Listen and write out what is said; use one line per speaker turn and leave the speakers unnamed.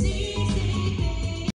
see.